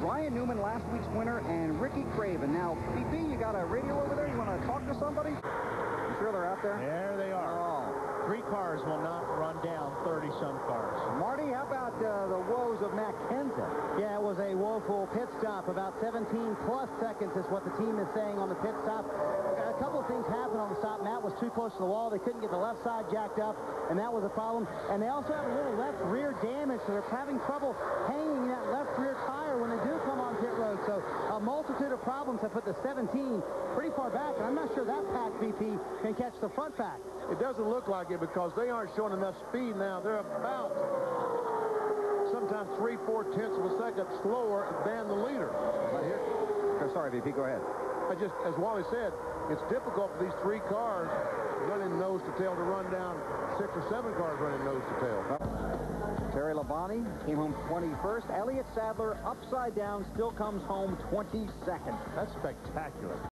Ryan Newman, last week's winner, and Ricky Craven. Now, BP, you got a radio over there? You want to talk to somebody? You sure they're out there? There they are. Oh. Three cars will not run down 30-some cars. Marty, how about uh, the woes of Matt Kenseth? Yeah, it was a woeful pit stop. About 17 plus seconds is what the team is saying on the pit stop. A couple of things happened on the stop. Matt was too close to the wall. They couldn't get the left side jacked up, and that was a problem. And they also have a little left rear damage, so they're having trouble hanging that left rear tire when they do come on pit road. So a multitude of problems have put the 17 pretty far back, and I'm not sure that pack BP can catch the front pack. It doesn't look like it because they aren't showing enough speed now. They're about sometimes three, four tenths of a second slower than the leader. Right here. Oh, sorry, BP, go ahead. I just, as Wally said, it's difficult for these three cars running nose to tail to run down six or seven cars running nose to tail. Oh. Terry came home 21st. Elliott Sadler, upside down, still comes home 22nd. That's spectacular.